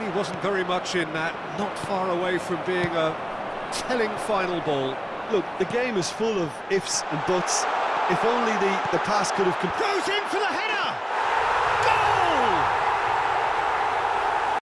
He wasn't very much in that, not far away from being a telling final ball. Look, the game is full of ifs and buts. If only the, the pass could have... Goes in for the header!